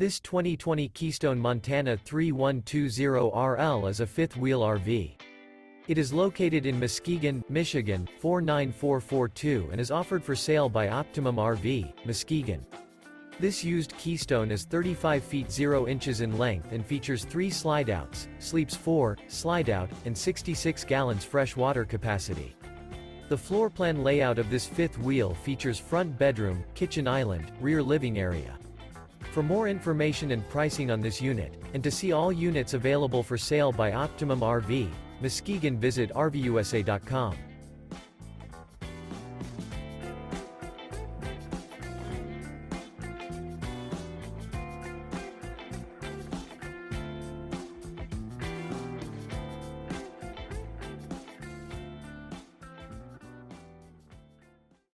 This 2020 Keystone Montana 3120RL is a fifth-wheel RV. It is located in Muskegon, Michigan, 49442 and is offered for sale by Optimum RV, Muskegon. This used Keystone is 35 feet 0 inches in length and features three slide-outs, sleeps 4, slide-out, and 66 gallons fresh water capacity. The floor plan layout of this fifth wheel features front bedroom, kitchen island, rear living area. For more information and pricing on this unit, and to see all units available for sale by Optimum RV, Muskegon visit RVUSA.com.